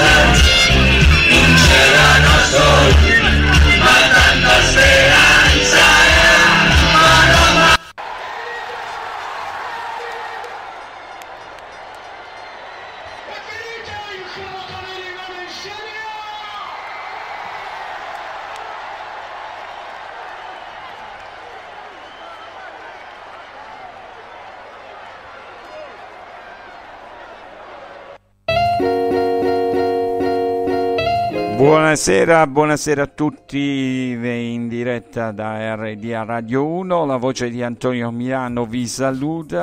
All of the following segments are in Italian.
nella Buonasera, buonasera a tutti in diretta da RDA Radio 1, la voce di Antonio Milano vi saluta,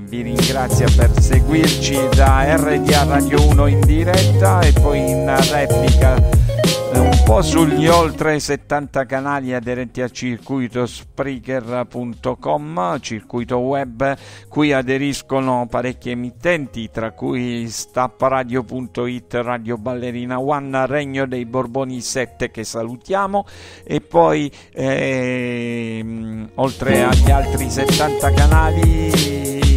vi ringrazia per seguirci da RDA Radio 1 in diretta e poi in replica po' sugli oltre 70 canali aderenti al circuito Spreaker.com, circuito web, cui aderiscono parecchie emittenti, tra cui stappradio.it, Radio Ballerina One, Regno dei Borboni 7 che salutiamo. E poi ehm, oltre agli altri 70 canali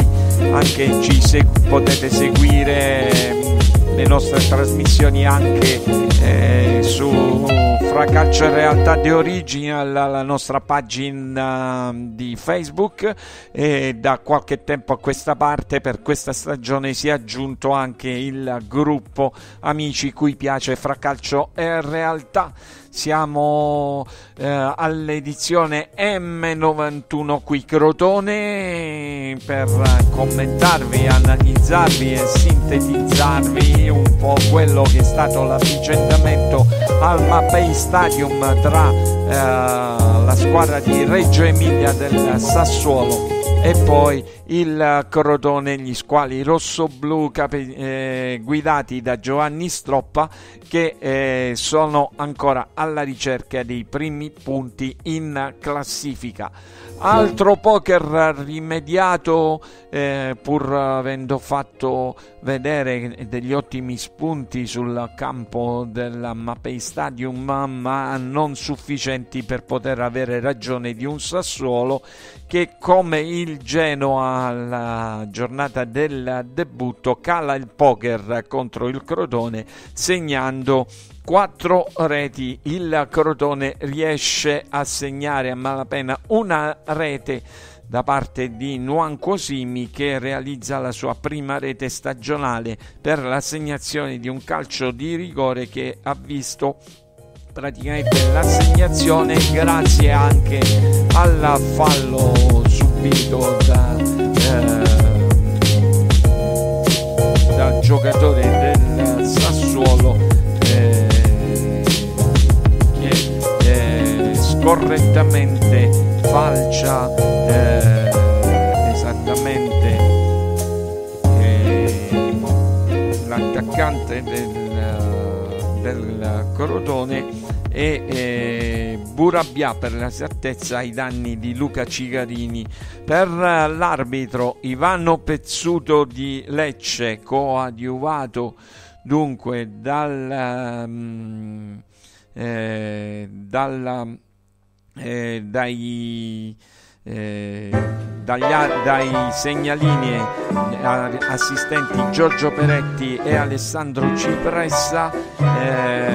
anche ci seg- potete seguire le nostre trasmissioni anche eh, su Fracalcio e Realtà di Original, la nostra pagina di Facebook e da qualche tempo a questa parte per questa stagione si è aggiunto anche il gruppo Amici cui piace Fracalcio e Realtà. Siamo eh, all'edizione M91 qui Crotone per commentarvi, analizzarvi e sintetizzarvi un po' quello che è stato l'avvicendamento al Mapei Stadium tra eh, la squadra di Reggio Emilia del Sassuolo e poi il Crotone, gli squali rosso-blu capi- eh, guidati da Giovanni Stroppa che eh, sono ancora alla ricerca dei primi punti in classifica. Altro poker rimediato eh, pur avendo fatto vedere degli ottimi spunti sul campo del Mapei Stadium ma non sufficienti per poter avere ragione di un Sassuolo che come il Genoa alla giornata del debutto cala il poker contro il Crotone segnando quattro reti. Il Crotone riesce a segnare a malapena una rete da parte di Nuan Cosimi che realizza la sua prima rete stagionale per l'assegnazione di un calcio di rigore che ha visto praticamente l'assegnazione grazie anche al fallo subito da, eh, dal giocatore del Sassuolo eh, che eh, scorrettamente falcia eh, esattamente eh, l'attaccante del, del Crotone e eh, Burabia per l'esattezza ai danni di Luca Cigarini. Per l'arbitro Ivano Pezzuto di Lecce coadiuvato dunque dal, um, eh, dalla, eh, dai eh, dagli, dai segnalini assistenti Giorgio Peretti e Alessandro Cipressa eh,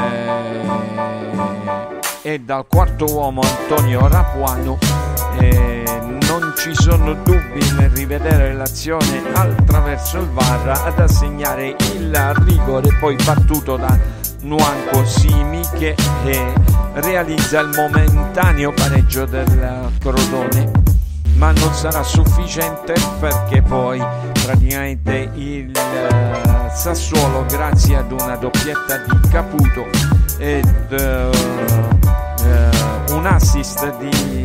e dal quarto uomo Antonio Rapuano eh, non ci sono dubbi nel rivedere l'azione attraverso il VAR ad assegnare il rigore poi battuto da Nuanco Simi che eh, realizza il momentaneo pareggio del Crotone. Ma non sarà sufficiente perché poi praticamente il uh, Sassuolo grazie ad una doppietta di Caputo ed uh, uh, un assist di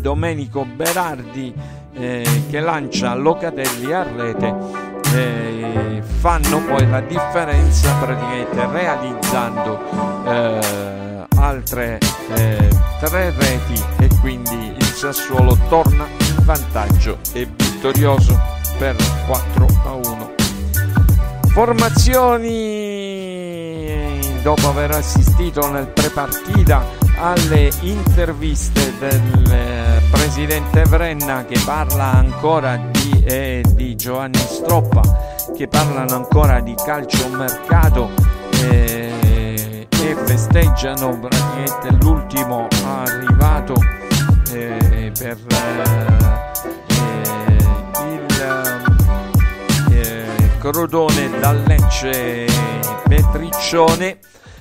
Domenico Berardi eh, che lancia Locatelli a rete eh, fanno poi la differenza praticamente realizzando eh, altre eh, tre reti e quindi il Sassuolo torna in vantaggio e vittorioso per 4 a 1 formazioni dopo aver assistito nel prepartita alle interviste del eh, presidente Vrenna che parla ancora di, eh, di Giovanni Stroppa, che parlano ancora di calciomercato eh, e festeggiano praticamente l'ultimo arrivato eh, per eh, il eh, Crodone dal Lecce Petriccione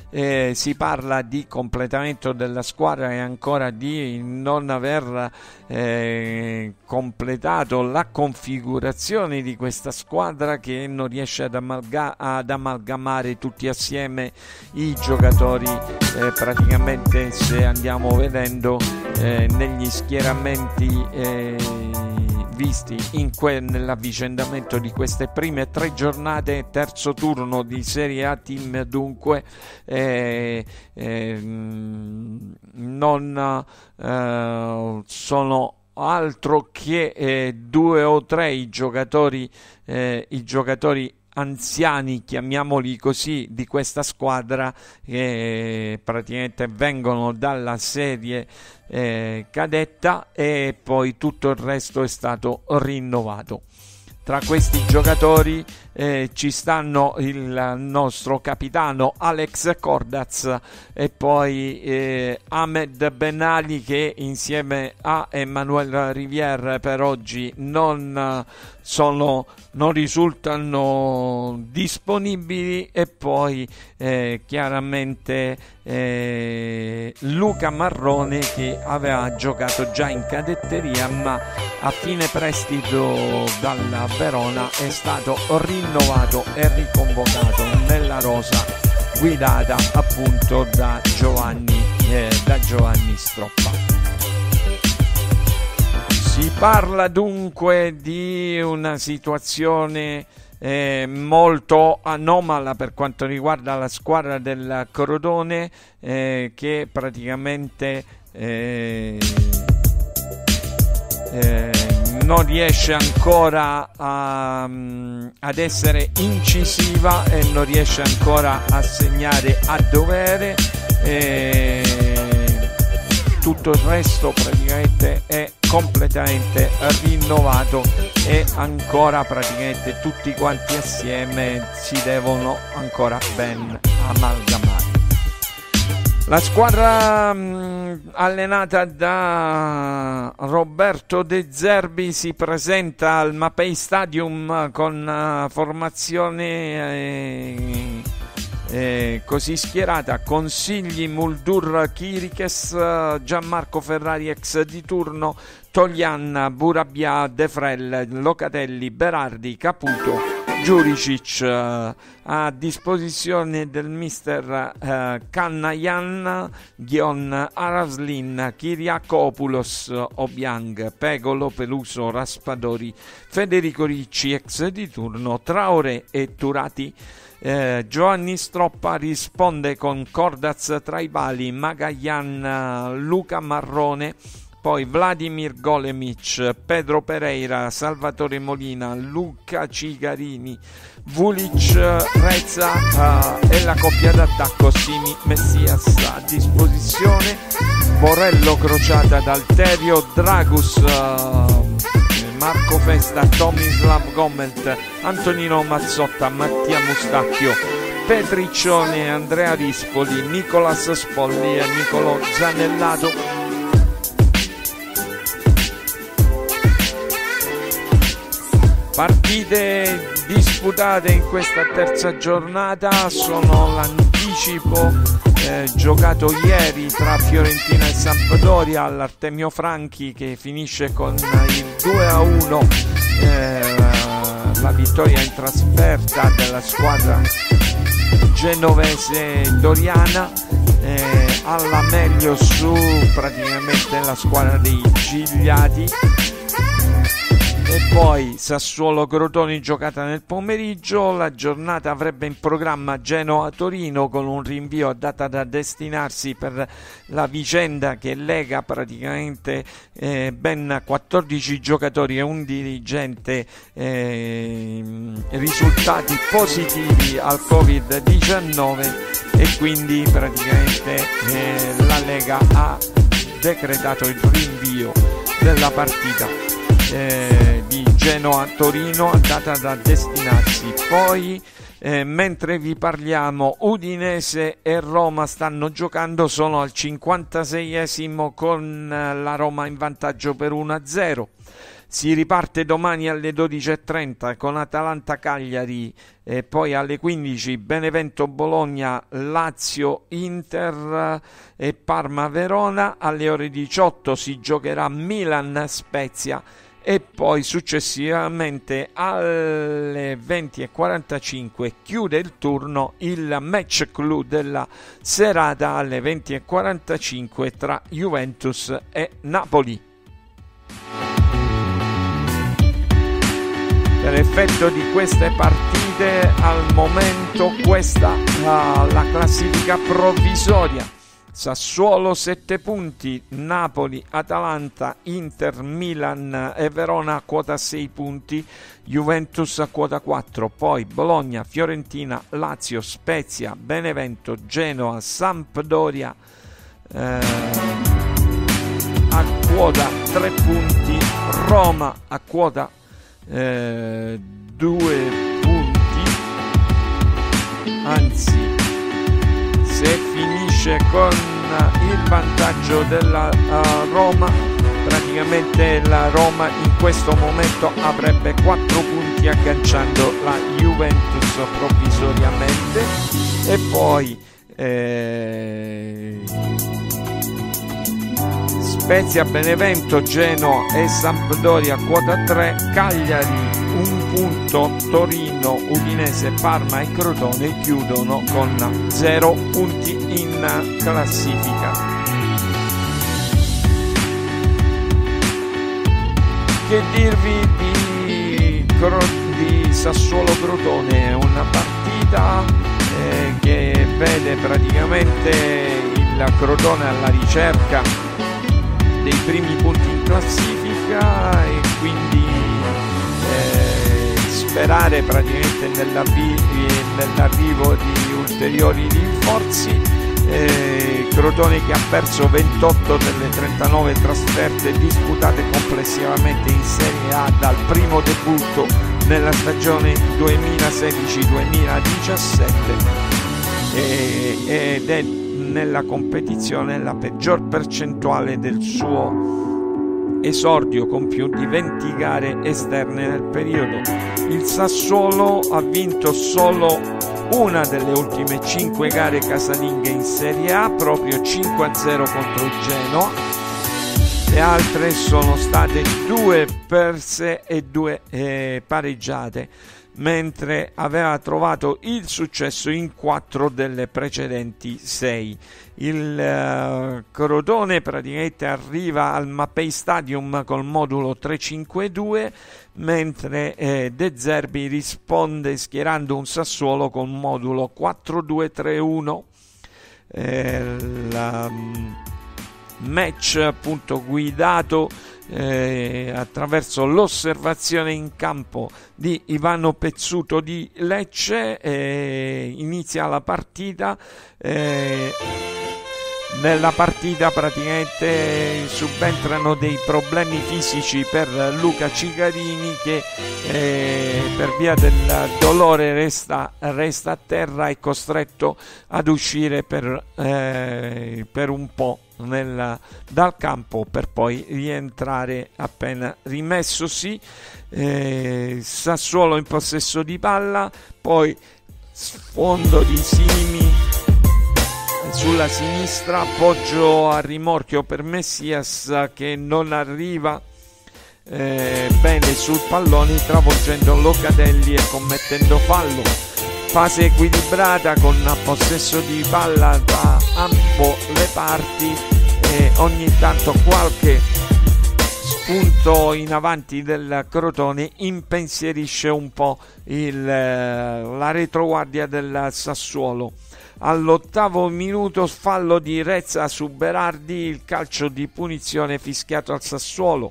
eh, si parla di completamento della squadra e ancora di non aver eh, completato la configurazione di questa squadra che non riesce ad, amalga- ad amalgamare tutti assieme i giocatori. Eh, praticamente se andiamo vedendo eh, negli schieramenti eh, visti que- nell'avvicendamento di queste prime tre giornate, terzo turno di Serie A Team dunque eh, eh, non eh, sono altro che eh, due o tre i giocatori, eh, i giocatori anziani, chiamiamoli così, di questa squadra che praticamente vengono dalla serie eh, cadetta e poi tutto il resto è stato rinnovato. Tra questi giocatori eh, ci stanno il nostro capitano Alex Cordaz e poi eh, Ahmed Benali che insieme a Emanuele Rivière per oggi non sono non risultano disponibili e poi eh, chiaramente eh, Luca Marrone che aveva giocato già in cadetteria ma a fine prestito dalla Verona è stato rinnovato e riconvocato nella rosa guidata appunto da Giovanni, eh, da Giovanni Stroppa. Si parla dunque di una situazione eh, molto anomala per quanto riguarda la squadra del Crotone eh, che praticamente eh, eh non riesce ancora a, um, ad essere incisiva e non riesce ancora a segnare a dovere. Eh, tutto il resto praticamente è completamente rinnovato e ancora praticamente tutti quanti assieme si devono ancora ben amalgamare. La squadra mh, allenata da Roberto De Zerbi si presenta al Mapei Stadium con uh, formazione eh, eh, così schierata. Consigli Muldur Kirikes Gianmarco Ferrari ex di turno Toglian Burabia De Frel Locatelli Berardi Caputo Giuricic eh, a disposizione del mister eh, Kannayan Ghion Araslin Kiriakopoulos Obiang Pegolo Peluso Raspadori Federico Ricci ex di turno Traore e Turati. Eh, Giovanni Stroppa risponde con Cordaz Traibali, Magayan, Luca Marrone, poi Vladimir Golemic, Pedro Pereira, Salvatore Molina, Luca Cigarini, Vulic, Rezza uh, e la coppia d'attacco Simi Messias a disposizione, Borello crociata d'Alterio, Dragus uh, Marco Festa, Tomislav Gomelt, Antonino Mazzotta, Mattia Mustacchio, Petriccione, Andrea Rispoli, Nicolas Spolli e Nicolo Zanellato. Partite disputate in questa terza giornata sono l'anticipo eh, giocato ieri tra Fiorentina e Sampdoria all'Artemio Franchi che finisce con il 2 a 1 eh, la vittoria in trasferta della squadra genovese doriana eh, alla meglio su praticamente la squadra dei Gigliati e poi Sassuolo Crotoni giocata nel pomeriggio, la giornata avrebbe in programma Genoa-Torino con un rinvio a data da destinarsi per la vicenda che lega praticamente eh, ben 14 giocatori e un dirigente eh, risultati positivi al Covid-19 e quindi praticamente eh, la Lega ha decretato il rinvio della partita. Eh, di Genoa-Torino andata da destinarsi. Poi eh, mentre vi parliamo Udinese e Roma stanno giocando sono al 56esimo con eh, la Roma in vantaggio per 1-0 si riparte domani alle 12.30 con Atalanta Cagliari e poi alle 15 Benevento Bologna, Lazio Inter e Parma Verona. Alle ore 18 si giocherà Milan Spezia e poi successivamente alle 20.45 chiude il turno il match clou della serata alle 20.45 tra Juventus e Napoli. Per effetto di queste partite al momento questa la, la classifica provvisoria Sassuolo 7 punti, Napoli, Atalanta, Inter, Milan e Verona a quota 6 punti, Juventus a quota 4, poi Bologna, Fiorentina, Lazio, Spezia, Benevento, Genoa, Sampdoria eh, a quota 3 punti, Roma a quota eh, 2 punti, anzi se finisce con il vantaggio della uh, Roma. Praticamente la Roma in questo momento avrebbe 4 punti agganciando la Juventus provvisoriamente. E poi eh, Spezia, Benevento, Genoa e Sampdoria quota 3, Cagliari un punto, Torino, Udinese, Parma e Crotone chiudono con 0 punti in classifica. Che dirvi di, di Sassuolo Crotone? Una partita eh, che vede praticamente il Crotone alla ricerca dei primi punti in classifica e quindi sperare praticamente nell'arrivo di ulteriori rinforzi. Eh, Crotone che ha perso 28 delle 39 trasferte disputate complessivamente in Serie A dal primo debutto nella stagione 2016-2017 ed è nella competizione la peggior percentuale del suo esordio con più di 20 gare esterne nel periodo. Il Sassuolo ha vinto solo una delle ultime 5 gare casalinghe in Serie A, proprio 5-0 contro il Genoa. Le altre sono state due perse e due eh, pareggiate mentre aveva trovato il successo in quattro delle precedenti sei. Il uh, Crotone praticamente arriva al Mapei Stadium col modulo 352, mentre eh, De Zerbi risponde schierando un Sassuolo con modulo 4231. Eh, la, um, match appunto guidato eh, attraverso l'osservazione in campo di Ivano Pezzuto di Lecce eh, inizia la partita eh, nella partita praticamente subentrano dei problemi fisici per Luca Cigarini che eh, per via del dolore resta, resta, a terra e costretto ad uscire per, eh, per un po' nel, dal campo per poi rientrare appena rimessosi. Eh, Sassuolo in possesso di palla, poi sfondo di Simi sulla sinistra, appoggio a rimorchio per Messias che non arriva eh, bene sul pallone travolgendo Locatelli e commettendo fallo. Fase equilibrata con possesso di palla da ambo le parti e ogni tanto qualche punto in avanti del Crotone impensierisce un po' il, la retroguardia del Sassuolo. All'ottavo minuto fallo di Rezza su Berardi, il calcio di punizione fischiato al Sassuolo.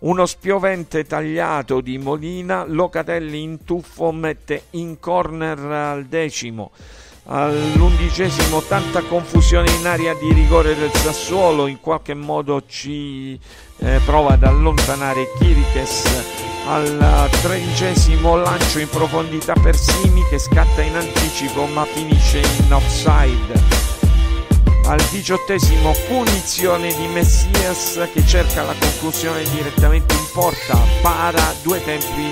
Uno spiovente tagliato di Molina, Locatelli in tuffo mette in corner al decimo all'undicesimo tanta confusione in area di rigore del Sassuolo in qualche modo ci eh, prova ad allontanare Kirikes al tredicesimo lancio in profondità per Simi che scatta in anticipo ma finisce in offside. Al diciottesimo punizione di Messias che cerca la conclusione direttamente in porta. Para due tempi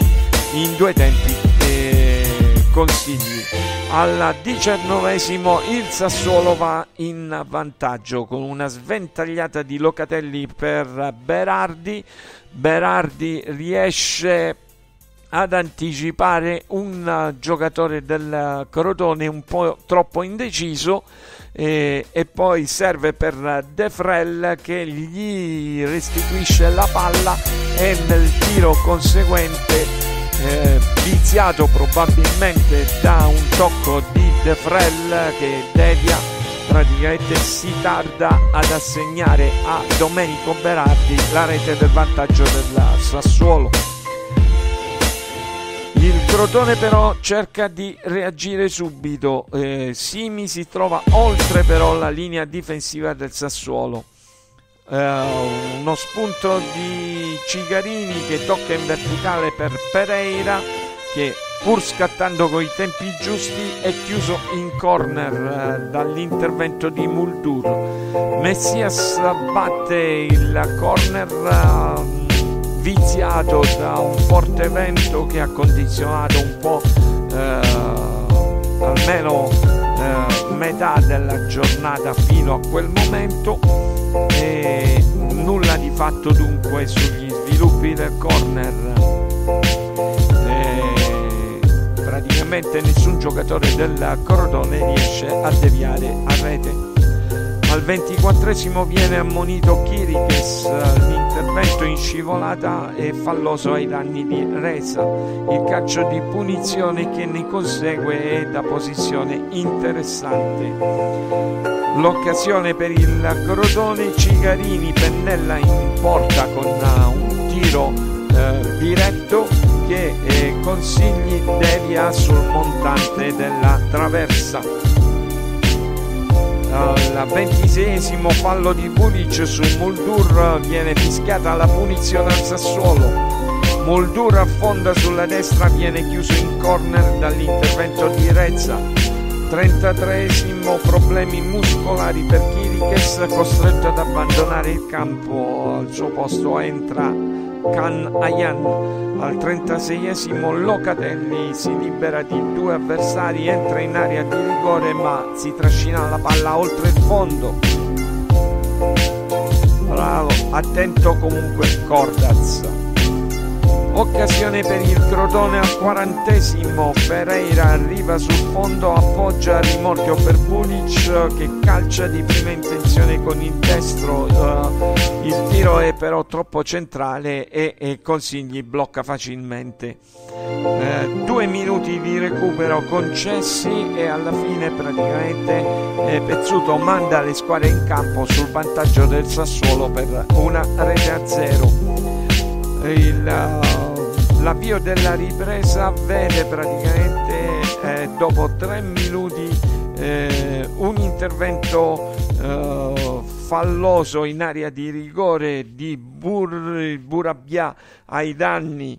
in due tempi eh, consigli al diciannovesimo il Sassuolo va in vantaggio con una sventagliata di Locatelli per Berardi. Berardi riesce ad anticipare un giocatore del Crotone un po' troppo indeciso e, e, poi serve per De Frel che gli restituisce la palla e nel tiro conseguente eh, viziato probabilmente da un tocco di De Frel che devia praticamente si tarda ad assegnare a Domenico Berardi la rete del vantaggio del Sassuolo. Il Crotone però cerca di reagire subito eh, Simi si trova oltre però la linea difensiva del Sassuolo uno spunto di Cigarini che tocca in verticale per Pereira che pur scattando con i tempi giusti è chiuso in corner uh, dall'intervento di Muldur. Messias batte il corner uh, viziato da un forte vento che ha condizionato un po' almeno metà della giornata fino a quel momento. E nulla di fatto dunque sugli sviluppi del corner. E praticamente nessun giocatore del Crotone riesce a deviare a rete al 24 viene ammonito Kirikes, l'intervento in scivolata è falloso ai danni di Reza. Il calcio di punizione che ne consegue è da posizione interessante. L'occasione per il Crotone, Cigarini pennella in porta con un tiro eh, diretto che eh, consigli devia sul montante della traversa al ventisesimo fallo di Bulic su Muldur viene fischiata la punizione al Sassuolo Muldur affonda sulla destra viene chiuso in corner dall'intervento di Rezza. 33esimo problemi muscolari per Kirikes costretto ad abbandonare il campo. Al suo posto entra Kan Ayan al 36esimo Locatelli si libera di due avversari, entra in area di rigore ma si trascina la palla oltre il fondo. Bravo, attento comunque Cordaz. Occasione per il Crotone al quarantesimo, Pereira arriva sul fondo, appoggia il rimorchio per Bulic che calcia di prima intenzione con il destro, uh, il tiro è però troppo centrale e, e Consigli blocca facilmente. Uh, due minuti di recupero concessi e alla fine praticamente eh, Pezzuto manda le squadre in campo sul vantaggio del Sassuolo per una rete a zero l'avvio della ripresa vede praticamente eh, dopo tre minuti eh, un intervento eh, falloso in area di rigore di Bur- Burabia ai danni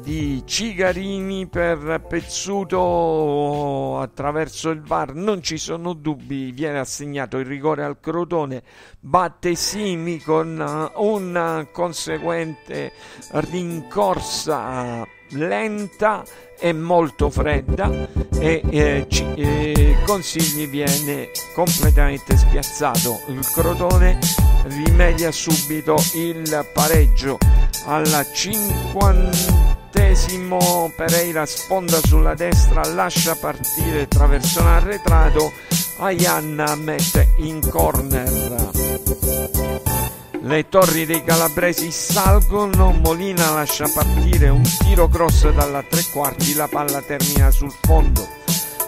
di Cigarini per Pezzuto attraverso il VAR non ci sono dubbi viene assegnato il rigore al Crotone. Batte Simi con una conseguente rincorsa lenta e molto fredda e eh, ci, eh, Consigli viene completamente spiazzato. Il Crotone rimedia subito il pareggio alla 50 ventesimo Pereira sponda sulla destra lascia partire traversone arretrato Ayanna mette in corner le torri dei calabresi salgono, Molina lascia partire un tiro cross dalla tre quarti, la palla termina sul fondo.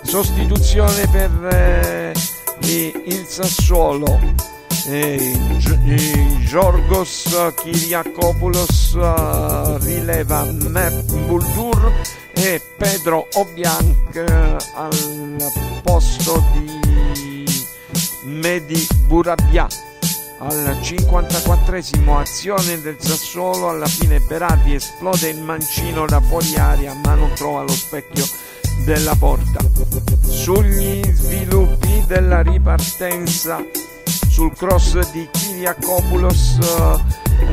Sostituzione per eh, il Sassuolo. Eh, Giorgos Kiriakopoulos Mert Buldur e Pedro Obianc al posto di Medi Burabia al 54esimo azione del Sassuolo alla fine Berardi esplode il mancino da fuori aria ma non trova lo specchio della porta. Sugli sviluppi della ripartenza sul cross di Kiriakopoulos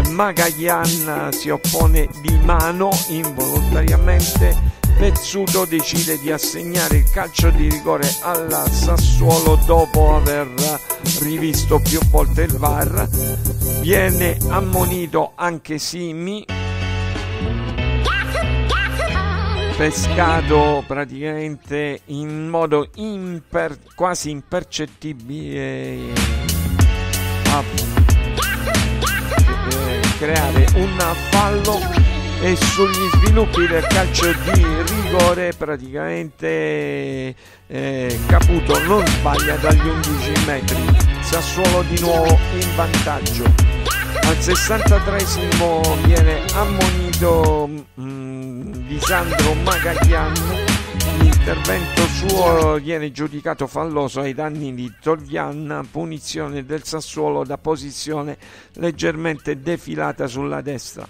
Magayan si oppone di mano involontariamente Pezzuto decide di assegnare il calcio di rigore alla Sassuolo dopo aver rivisto più volte il VAR. Viene ammonito anche Simi. Pescato praticamente in modo imper, quasi impercettibile a creare un fallo e sugli sviluppi del calcio di rigore praticamente eh, Caputo non sbaglia dagli 11 metri Sassuolo di nuovo in vantaggio. Al 63esimo viene ammonito mm, di Sandro Magaglian l'intervento suo viene giudicato falloso ai danni di Torvian punizione del Sassuolo da posizione leggermente defilata sulla destra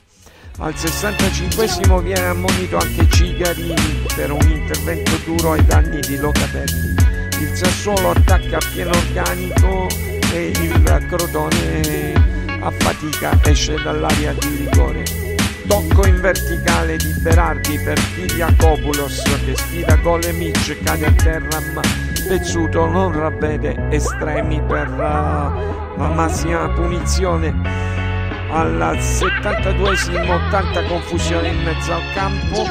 al 65 viene ammonito anche Cigarini per un intervento duro ai danni di Locatelli. Il Sassuolo attacca a pieno organico e il Crotone a fatica esce dall'area di rigore. Tocco in verticale di Berardi per Kiriakopoulos che sfida Golemic, cade a terra ma Pezzuto non ravvede estremi per uh, la massima punizione. Al 72esimo tanta confusione in mezzo al campo.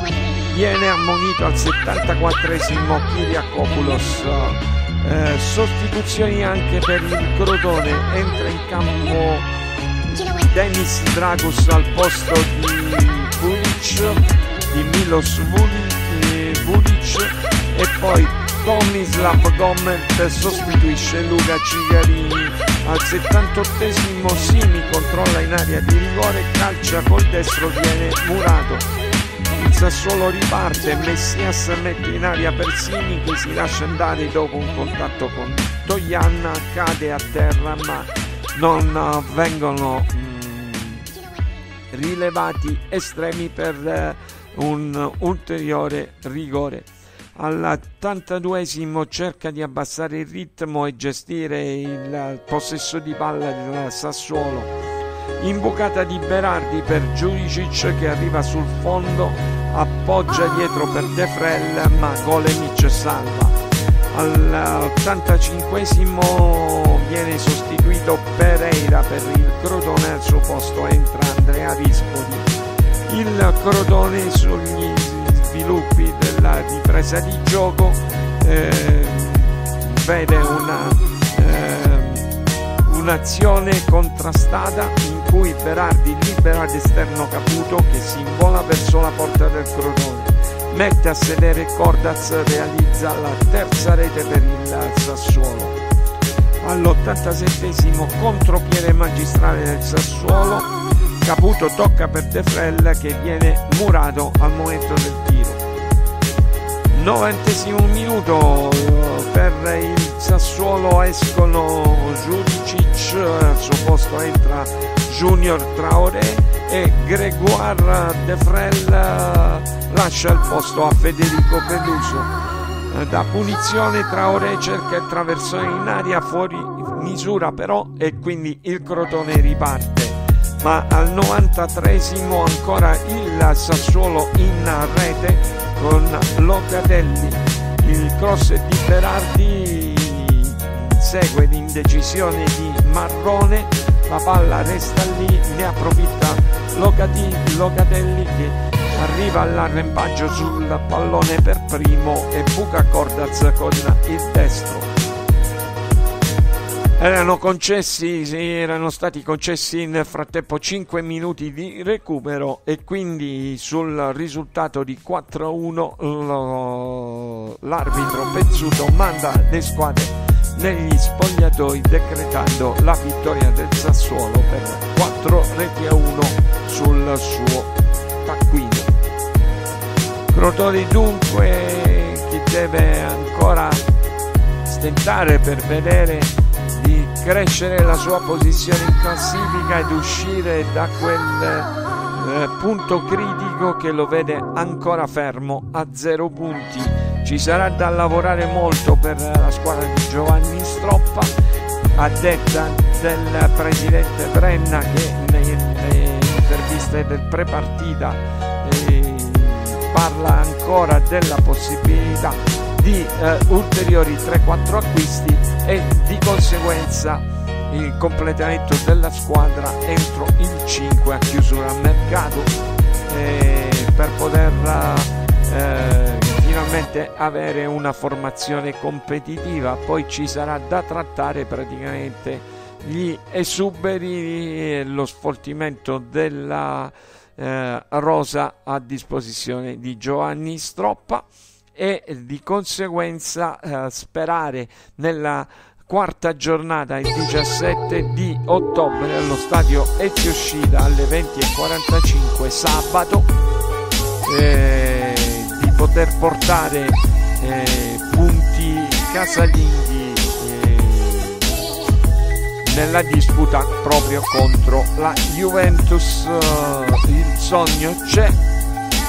Viene ammonito al 74esimo Kiriakopoulos eh, sostituzioni anche per il Crotone. Entra in campo Denis Dragus al posto di Vulic di Milos Vulic e poi Tomislav Gomet sostituisce Luca Cigarini al 78esimo Simi controlla in area di rigore calcia col destro viene murato. Il Sassuolo riparte Messias mette in aria per Simi che si lascia andare dopo un contatto con Toyan cade a terra ma non vengono mh, rilevati estremi per eh, un ulteriore rigore all'82esimo cerca di abbassare il ritmo e gestire il possesso di palla del Sassuolo. Imbucata di Berardi per Giuricic che arriva sul fondo, appoggia dietro per De Frel ma Golemic salva. All'85esimo viene sostituito Pereira per il Crotone, al suo posto entra Andrea Rispoli. Il Crotone sugli sviluppi della ripresa di gioco eh, vede una, eh, un'azione contrastata in cui Berardi libera l'esterno Caputo che si invola verso la porta del Crotone mette a sedere Cordaz realizza la terza rete per il Sassuolo. All'87 contropiede magistrale del Sassuolo Caputo tocca per De Frel che viene murato al momento del tiro. 90 minuto per il Sassuolo escono Judicic al suo posto entra Junior Traoré e Gregoire De Frel lascia il posto a Federico Peluso. Da punizione Traoré cerca il traversone in aria fuori misura però e quindi il Crotone riparte. Ma al 93esimo ancora il Sassuolo in rete con Locatelli. Il cross di Berardi segue l'indecisione di Marrone la palla resta lì ne approfitta Locatelli che arriva all'arrempaggio sul pallone per primo e buca Cordaz con il destro. Erano concessi, erano stati concessi nel frattempo 5 minuti di recupero e quindi sul risultato di 4-1 l'arbitro Pezzuto manda le squadre negli spogliatoi decretando la vittoria del Sassuolo per 4 reti a 1 sul suo taccuino. Crotoni dunque chi deve ancora stentare per vedere di crescere la sua posizione in classifica ed uscire da quel eh, punto critico che lo vede ancora fermo a zero punti. Ci sarà da lavorare molto per la squadra di Giovanni Stroppa, a detta del presidente Brenna che nelle interviste del prepartita eh, parla ancora della possibilità di eh, ulteriori 3-4 acquisti e di conseguenza il completamento della squadra entro il 5 a chiusura. Mercato eh, per poter eh, finalmente avere una formazione competitiva poi ci sarà da trattare praticamente gli esuberi e lo sfoltimento della eh, rosa a disposizione di Giovanni Stroppa e di conseguenza eh, sperare nella quarta giornata il 17 di ottobre allo stadio Etioshida alle 20.45 sabato. Eh, poter portare eh, punti casalinghi eh, nella disputa proprio contro la Juventus. Il sogno c'è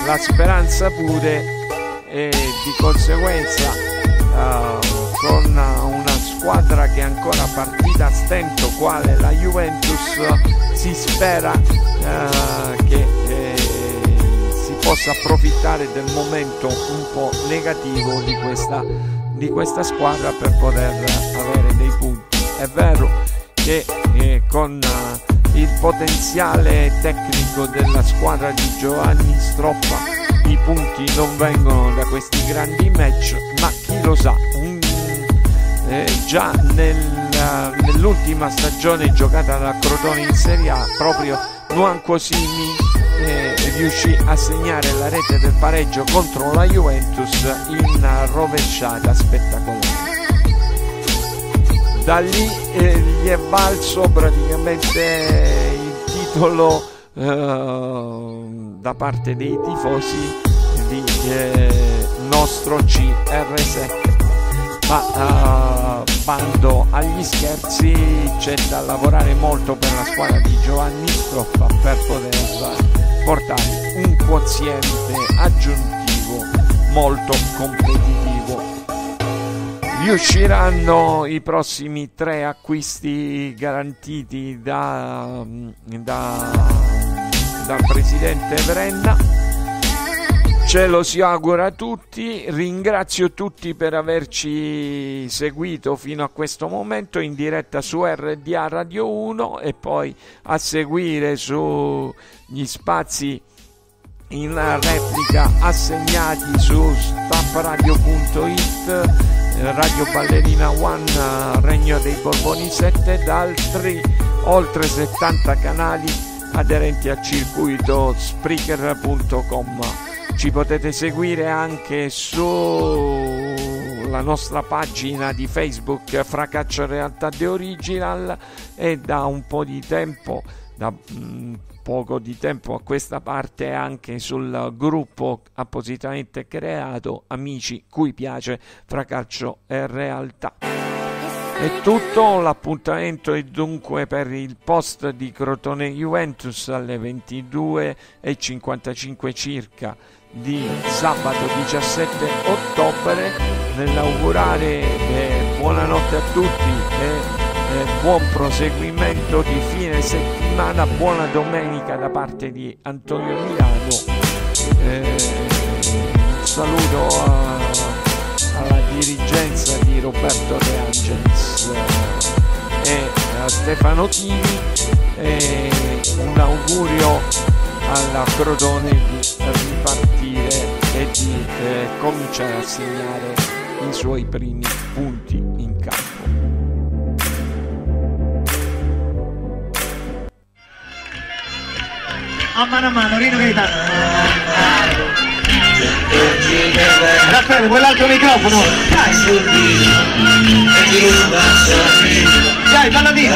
la speranza pure e di conseguenza uh, con una squadra che è ancora partita a stento quale la Juventus si spera che eh, si possa approfittare del momento un po' negativo di questa, di questa squadra per poter avere dei punti. È vero che eh, con uh, il potenziale tecnico della squadra di Giovanni Stroppa i punti non vengono da questi grandi match, ma chi lo sa, un, eh, già nel, nell'ultima stagione giocata da Crotone in Serie A, proprio Nuan Cosimi riuscì a segnare la rete del pareggio contro la Juventus in rovesciata spettacolare. Da lì eh, gli è valso praticamente il titolo eh, da parte dei tifosi di eh, nostro CR7 ma uh, bando agli scherzi c'è da lavorare molto per la squadra di Giovanni Stroppa per poter portare un quoziente aggiuntivo molto competitivo riusciranno i prossimi tre acquisti garantiti da, da dal presidente Brenna. Ce lo si augura a tutti, ringrazio tutti per averci seguito fino a questo momento in diretta su RDA Radio 1 e poi a seguire sugli spazi in replica assegnati su stappradio.it Radio Ballerina One Regno dei Borboni 7 da altri oltre 70 canali aderenti al circuito Spreaker.com. Ci potete seguire anche sulla nostra pagina di Facebook Fracaccia Realtà The Original e da un po' di tempo, da mm, poco di tempo a questa parte anche sul gruppo appositamente creato Amici cui piace Fracaccio e Realtà. È tutto, l'appuntamento è dunque per il post di Crotone Juventus alle 22.55 circa di sabato 17 ottobre nell'augurare eh, buonanotte a tutti e eh, buon proseguimento di fine settimana, buona domenica da parte di Antonio Milano. Eh, un saluto a alla dirigenza di Roberto De Angelis eh, e a Stefano Tini e un augurio alla Prodone di ripartire e di eh, cominciare a segnare i suoi primi punti in campo. a mano a mano Rino Gaetano. Raffaele quell'altro microfono? Dai. Dai balladino